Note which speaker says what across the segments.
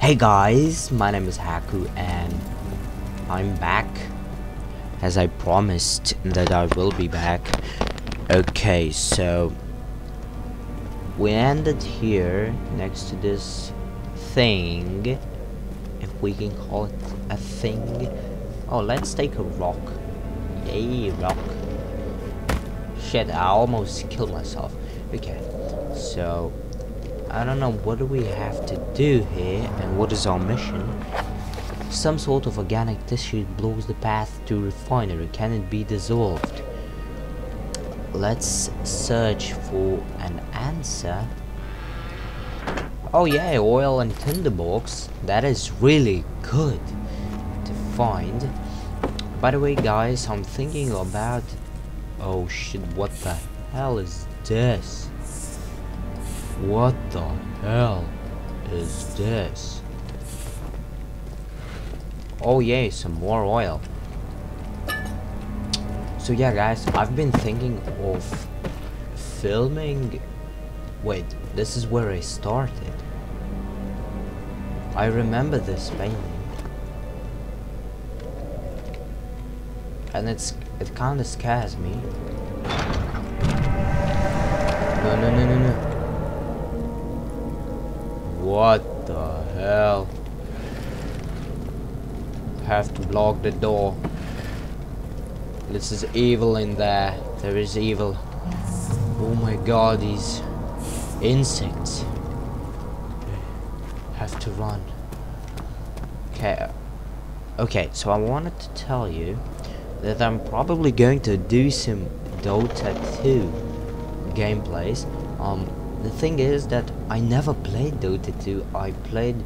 Speaker 1: Hey guys, my name is Haku and I'm back as I promised that I will be back. Okay, so we ended here next to this thing, if we can call it a thing. Oh, let's take a rock. Yay, rock. Shit, I almost killed myself. Okay, so I don't know what do we have to do here and what is our mission. Some sort of organic tissue blocks the path to refinery. Can it be dissolved? Let's search for an answer. Oh yeah, oil and tinderbox. That is really good to find. By the way guys, I'm thinking about... Oh shit, what the hell is this? What the hell is this? Oh yay, some more oil. So yeah guys, I've been thinking of filming... Wait, this is where I started. I remember this painting. And it's it kinda scares me. No no no no no. What the hell? Have to block the door. This is evil in there. There is evil. Oh my god, these insects. Have to run. Okay. Okay, so I wanted to tell you that I'm probably going to do some Dota 2 gameplays. Um, the thing is that I never played Dota 2. I played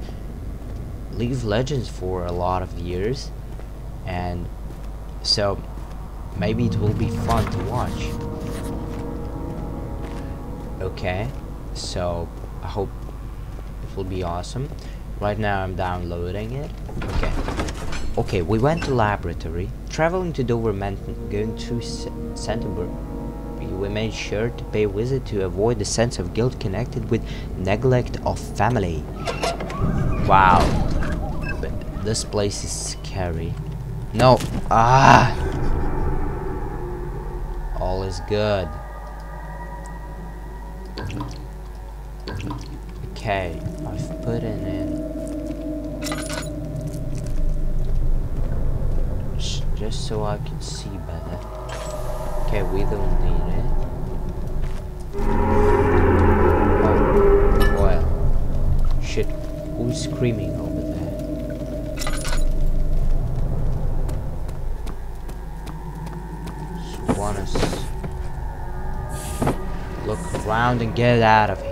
Speaker 1: League of Legends for a lot of years and so maybe it will be fun to watch. Okay, so I hope it will be awesome. Right now I'm downloading it. Okay. Okay, we went to laboratory, traveling to Dover meant going through Canterbury we made sure to pay visit to avoid the sense of guilt connected with neglect of family. Wow. But this place is scary. No. Ah! All is good. Okay, I've put it in. Just so I can see better. Okay, we don't need it. Oh. Shit, who's screaming over there? Wanna look around and get out of here.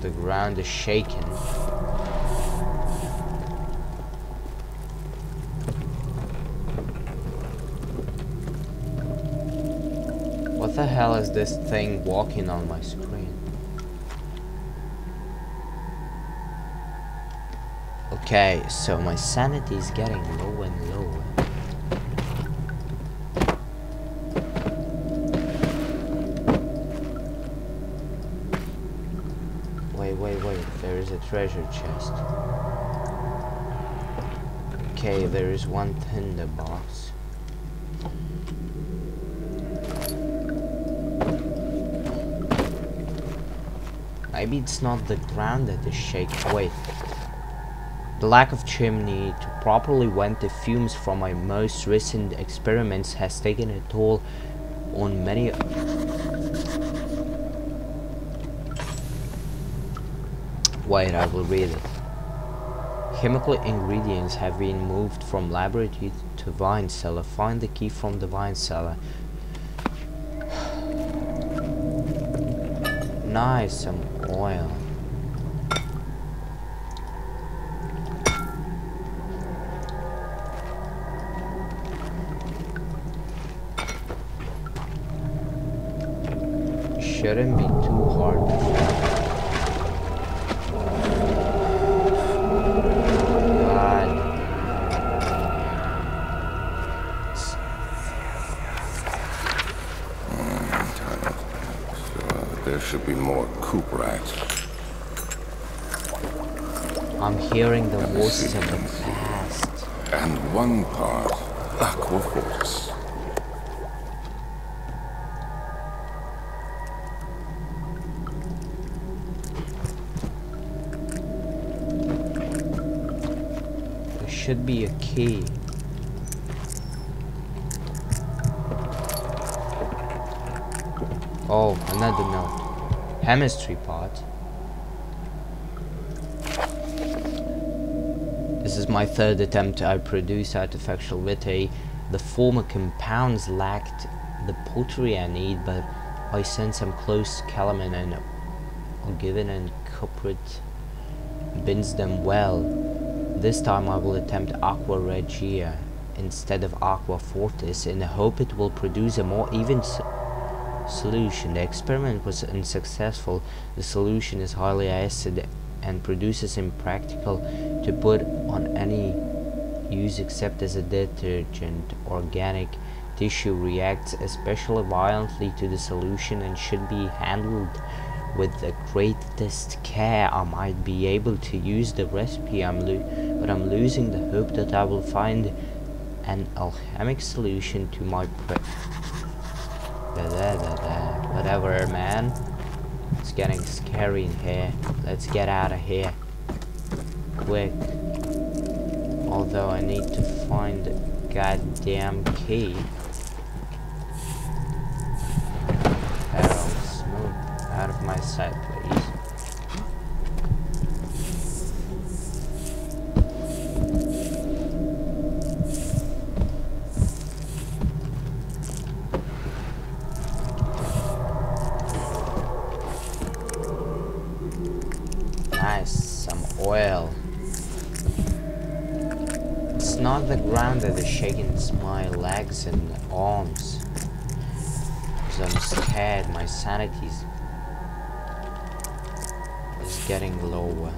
Speaker 1: The ground is shaking. What the hell is this thing walking on my screen? Okay, so my sanity is getting low and lower. Wait, wait, wait, there is a treasure chest. Okay, there is one tinderbox. Maybe it's not the ground that is shaking. Wait. The lack of chimney to properly vent the fumes from my most recent experiments has taken a toll on many... Wait, I will read it. Chemical ingredients have been moved from laboratory to wine cellar. Find the key from the wine cellar. nice, some Shouldn't be too hard
Speaker 2: coop rats.
Speaker 1: I'm hearing the voices of the past.
Speaker 2: And one part Aqua Fortis.
Speaker 1: There should be a key. Oh, another note. Chemistry part. This is my third attempt I produce artifactual vitae. The former compounds lacked the pottery I need, but I sent some close calamine and given and cuprid binds them well. This time I will attempt Aqua Regia instead of Aqua Fortis in the hope it will produce a more even solution. The experiment was unsuccessful. The solution is highly acid and produces impractical to put on any use except as a detergent. Organic tissue reacts especially violently to the solution and should be handled with the greatest care. I might be able to use the recipe, I'm but I'm losing the hope that I will find an alchemic solution to my pre- Whatever, man. It's getting scary in here. Let's get out of here. Quick. Although I need to find the goddamn key. Harold, smooth out of my sight, my sanity's is getting lower.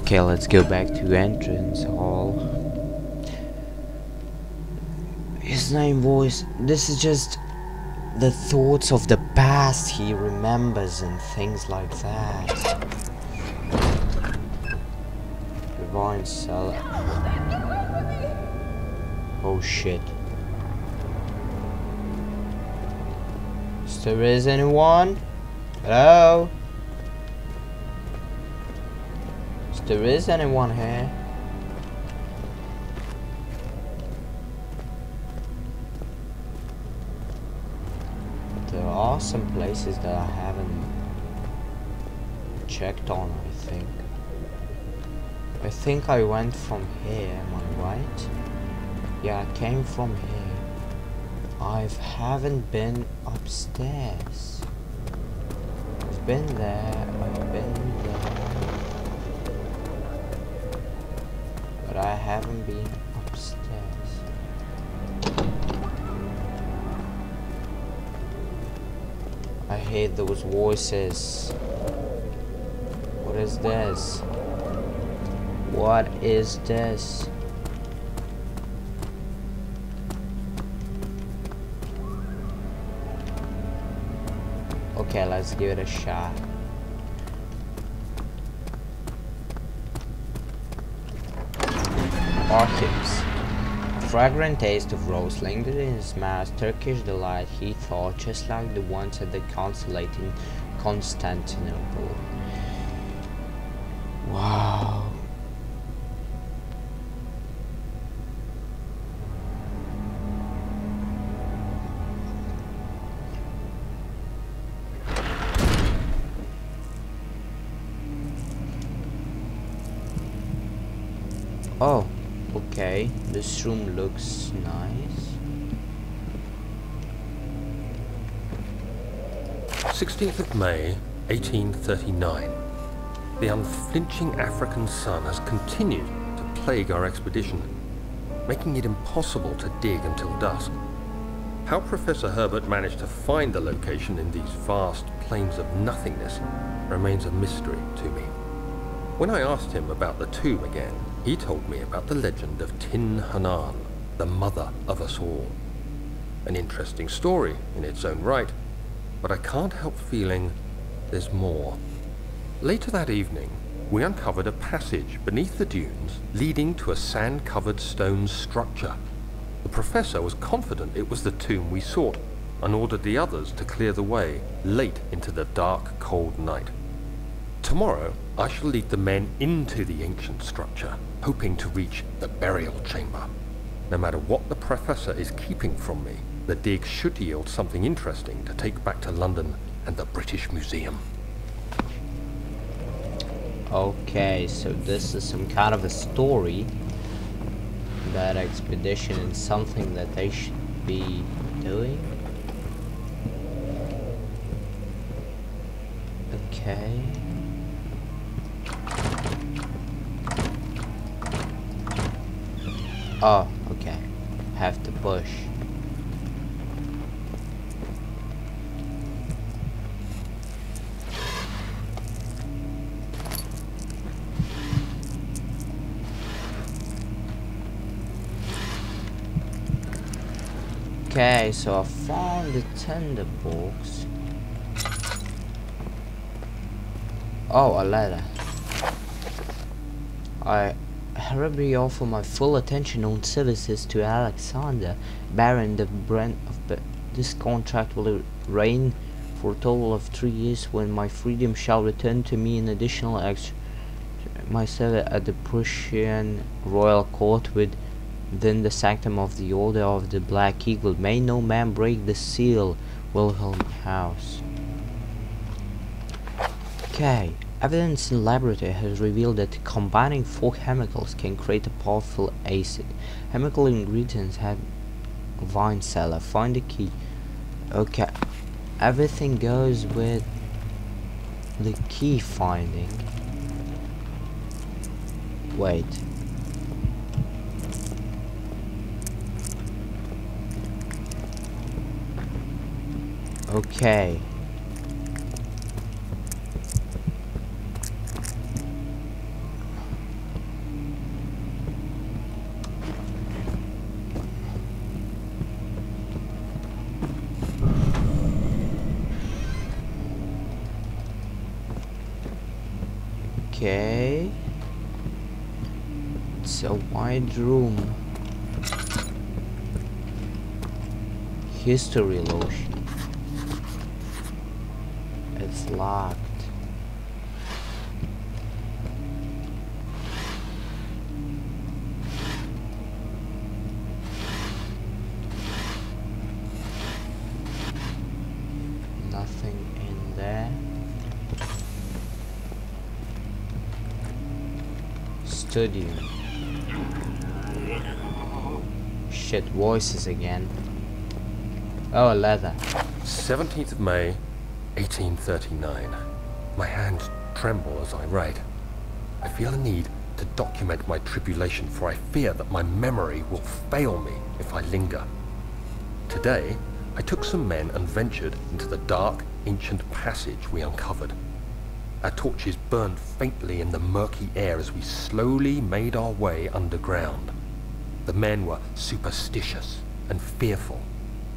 Speaker 1: Okay, let's go back to entrance hall. His name was. This is just the thoughts of the past he remembers and things like that. Divine cellar. Oh shit. Is there is anyone? Hello? If there is anyone here. Are some places that I haven't checked on, I think. I think I went from here, am I right? Yeah, I came from here. I haven't been upstairs. I've been there, I've been there. But I haven't been I hate those voices. What is this? What is this? Okay, let's give it a shot. Orchids. Fragrant taste of rose lingered in his mouth. Turkish delight, he thought, just like the ones at the consulate in Constantinople. Wow. Oh, okay. This room looks nice.
Speaker 3: 16th of May, 1839. The unflinching African sun has continued to plague our expedition, making it impossible to dig until dusk. How Professor Herbert managed to find the location in these vast plains of nothingness remains a mystery to me. When I asked him about the tomb again, he told me about the legend of Tin Hinan, the mother of us all. An interesting story in its own right, but I can't help feeling there's more. Later that evening, we uncovered a passage beneath the dunes leading to a sand-covered stone structure. The professor was confident it was the tomb we sought and ordered the others to clear the way late into the dark, cold night. Tomorrow, I shall lead the men into the ancient structure, hoping to reach the burial chamber. No matter what the professor is keeping from me, the dig should yield something interesting to take back to London and the British Museum.
Speaker 1: Okay, so this is some kind of a story. That expedition is something that they should be doing. Okay. Oh, okay. Have to push. Okay, so I found the tender box. Oh, a letter. I hurriedly offer my full attention on services to Alexander, Baron of Brent of This contract will reign for a total of three years when my freedom shall return to me in additional extra my service at the Prussian royal court with then the sanctum of the Order of the Black Eagle. May no man break the seal, Wilhelm House. Okay, evidence in laboratory has revealed that combining four chemicals can create a powerful acid. Chemical ingredients have wine cellar. Find the key. Okay, everything goes with the key finding. Wait. Okay. It's a wide room. History lotion. It's locked. Nothing in there. Studio. Shit, voices again. Oh, leather.
Speaker 3: 17th of May, 1839. My hands tremble as I write. I feel a need to document my tribulation, for I fear that my memory will fail me if I linger. Today, I took some men and ventured into the dark, ancient passage we uncovered. Our torches burned faintly in the murky air as we slowly made our way underground. The men were superstitious and fearful.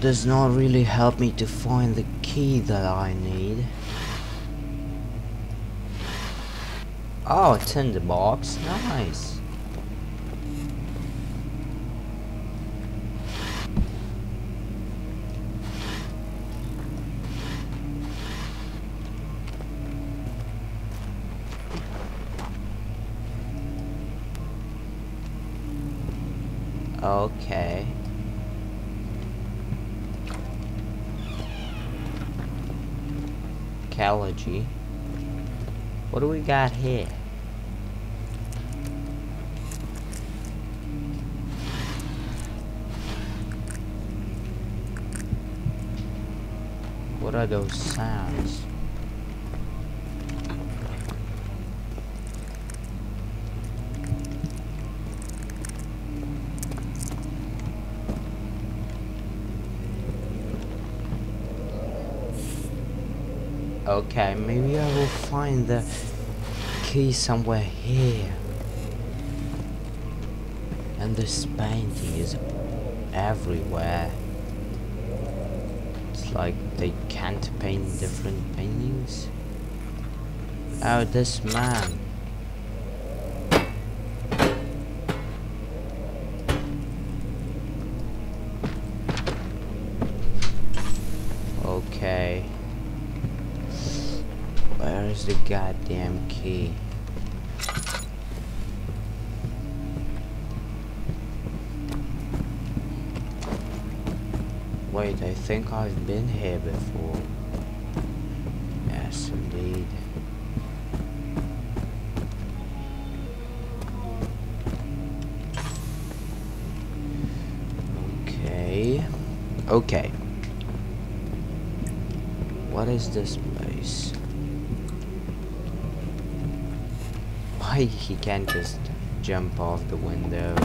Speaker 1: does not really help me to find the key that I need. Oh, it's the box. Nice. Okay. Calogy. What do we got here? What are those sounds? Okay, maybe I will find the key somewhere here. And this painting is everywhere. It's like they can't paint different paintings. Oh, this man. Think I've been here before. Yes, indeed. Okay. Okay. What is this place? Why he can't just jump off the window?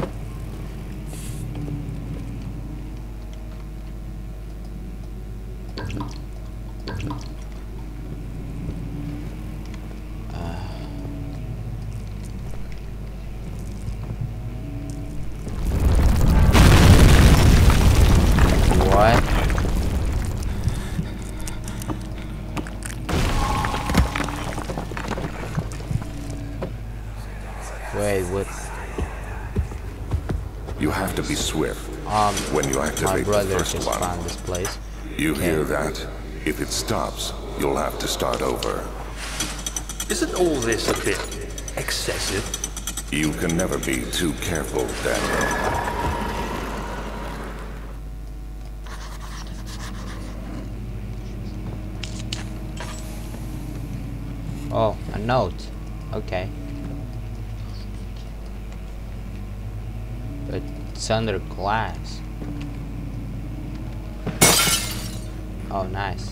Speaker 2: Swift
Speaker 1: Um,
Speaker 2: when you
Speaker 1: my
Speaker 2: activate the
Speaker 1: brother
Speaker 2: first
Speaker 1: just
Speaker 2: one.
Speaker 1: found this place.
Speaker 2: You
Speaker 1: Okay.
Speaker 2: hear that? If it stops, you'll have to start over.
Speaker 3: Isn't all this a bit excessive?
Speaker 2: You can never be too careful, Daniel.
Speaker 1: Oh, a note. Okay. But it's under glass. Oh, nice.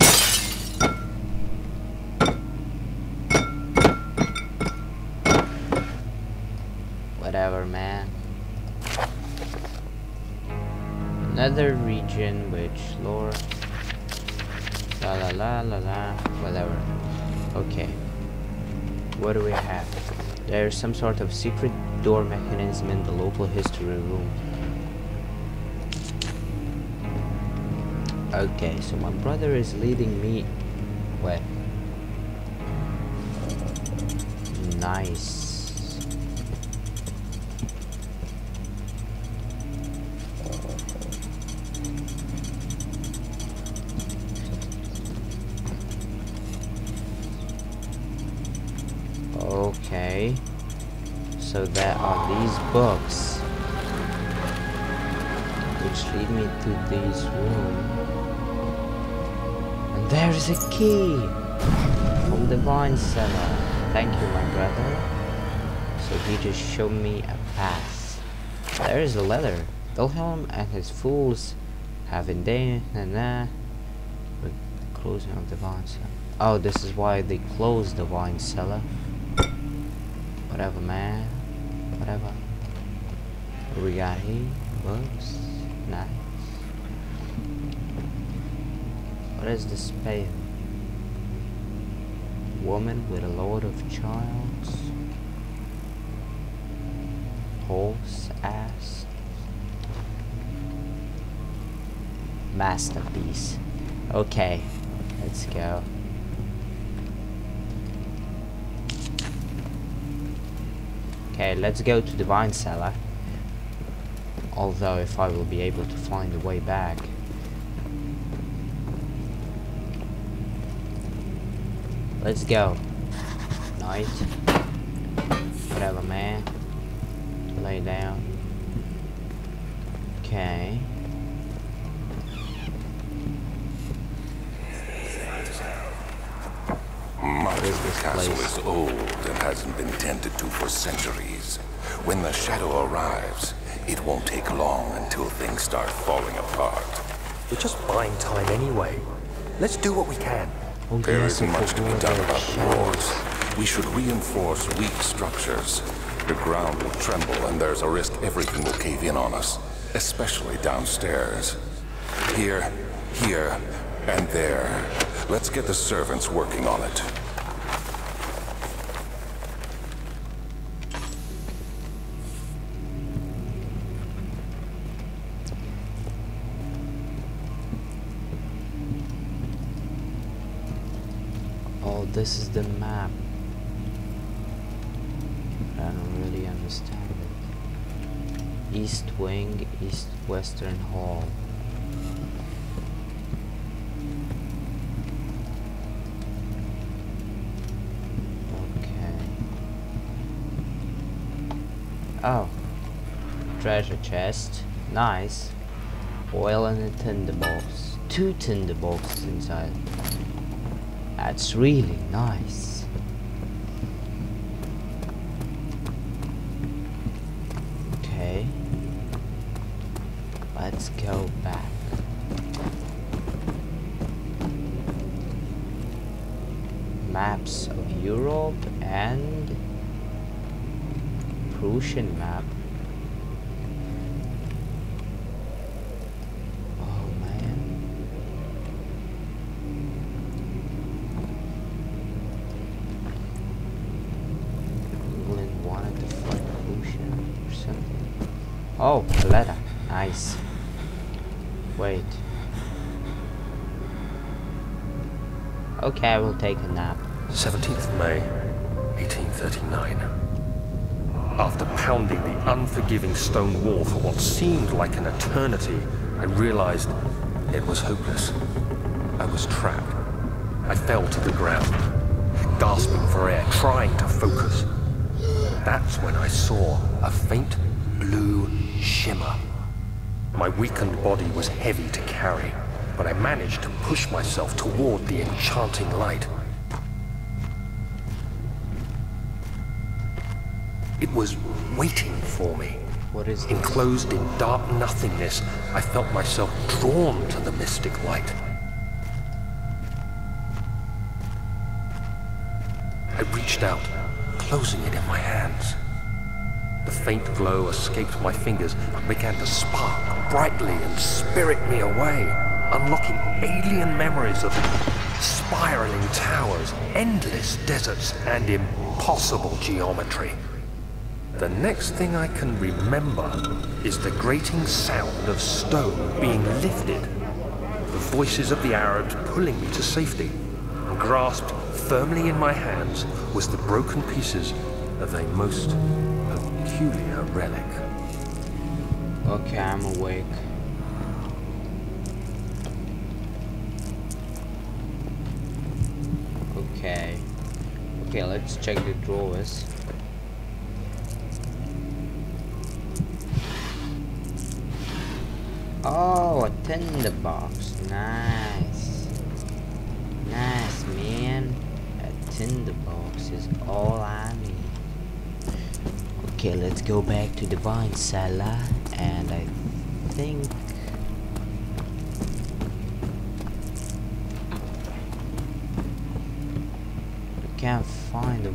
Speaker 1: Whatever, man. Another region which lore. La la la la la. Whatever. Okay. What do we have? There's some sort of secret door mechanism in the local history room. Okay, so my brother is leading me. Where? Nice. Okay. So there are these books which lead me to this room. There is a key from the wine cellar. Thank you, my brother. So he just showed me a path. There is a letter. Wilhelm and his fools have in day na na with the closing of the wine cellar. Oh, this is why they closed the wine cellar. Whatever, man. Whatever. What we got here? Books. Nice. What is spell? Woman with a load of childs. Horse ass. Masterpiece. Okay, let's go. Okay, let's go to the wine cellar. Although if I will be able to find the way back. Let's go. Night. Whatever, man. Lay down. Okay.
Speaker 2: Much of
Speaker 1: this
Speaker 2: castle
Speaker 1: place?
Speaker 2: is old and hasn't been tended to for centuries. When the shadow arrives, it won't take long until things start falling apart.
Speaker 3: We're just buying time anyway. Let's do what we can.
Speaker 2: There isn't much to be done
Speaker 1: about
Speaker 2: the walls. We should reinforce weak structures. The ground will tremble and there's a risk everything will cave in on us, especially downstairs. Here, here, and there. Let's get the servants working on it.
Speaker 1: This is the map. I don't really understand it. East Wing, East Western Hall. Okay. Oh. Treasure chest. Nice. Oil and a tinderbox. Two tinderboxes inside. That's really nice. Okay. Let's go back. Maps of Europe and Prussian map. Oh man. England wanted to fight Prussia or something. Oh, a letter. Nice. Wait. Will take a nap.
Speaker 3: 17th May, 1839. After pounding the unforgiving stone wall for what seemed like an eternity, I realized it was hopeless. I was trapped. I fell to the ground, gasping for air, trying to focus. That's when I saw a faint blue shimmer. My weakened body was heavy to carry, but I managed to push myself toward the enchanting light. It was waiting for me.
Speaker 1: What is this?
Speaker 3: Enclosed in dark nothingness, I felt myself drawn to the mystic light. I reached out, closing it in my hands. The faint glow escaped my fingers and began to spark brightly and spirit me away, unlocking alien memories of spiraling towers, endless deserts, and impossible geometry. The next thing I can remember is the grating sound of stone being lifted, the voices of the Arabs pulling me to safety, and grasped firmly in my hands was the broken pieces of a most peculiar relic.
Speaker 1: Okay, I'm awake. Okay. Okay, let's check the drawers. Oh, a tinder box. Nice. Nice, man. A tinder box is all I need. Okay, let's go back to the wine cellar. And I think...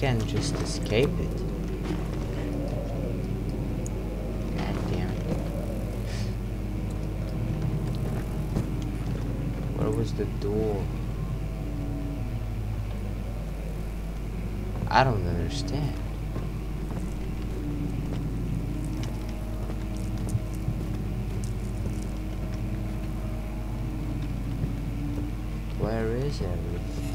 Speaker 1: can just escape it. God damn it. Where was the door? I don't understand. Where is everything?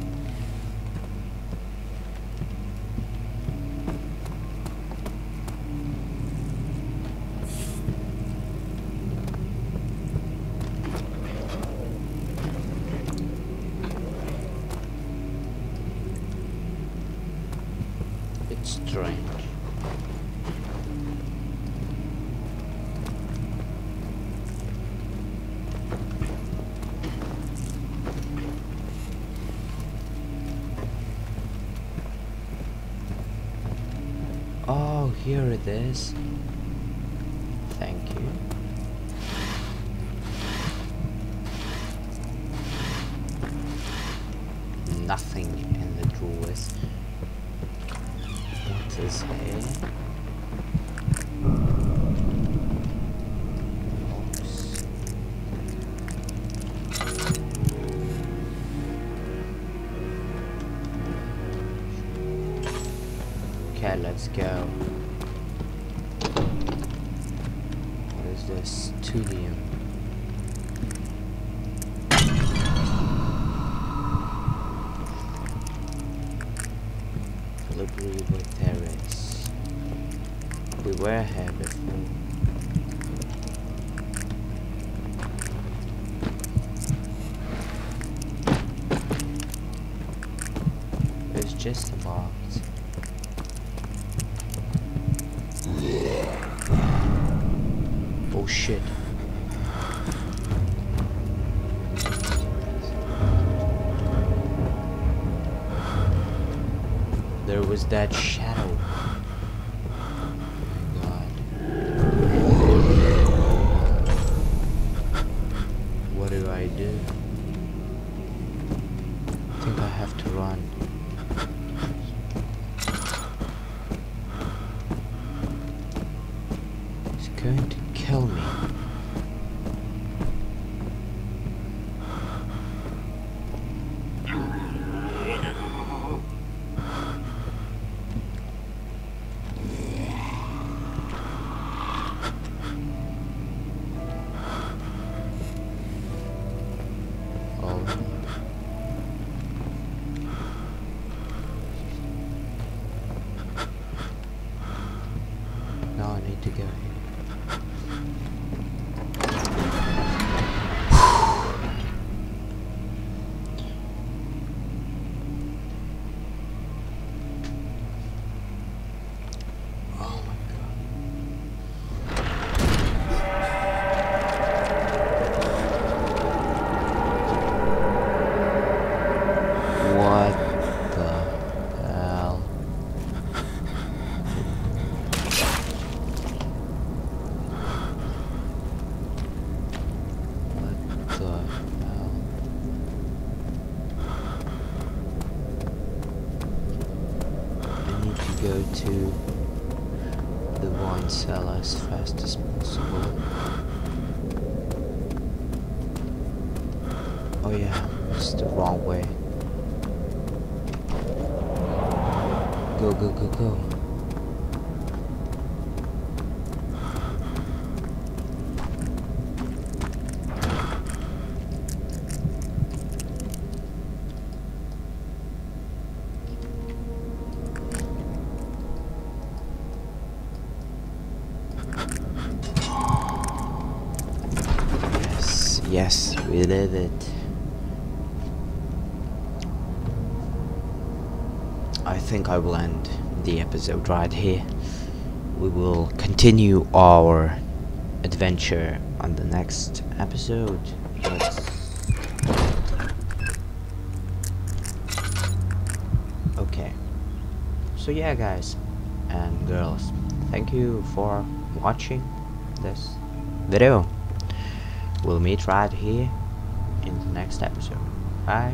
Speaker 1: this. Thank you. Nothing in the drawers. What is here? Oh shit. There was that shit. I need to go. Go, go, go, go. episode right here. We will continue our adventure on the next episode. Let's okay. So yeah guys and girls, thank you for watching this video. We'll meet right here in the next episode. Bye.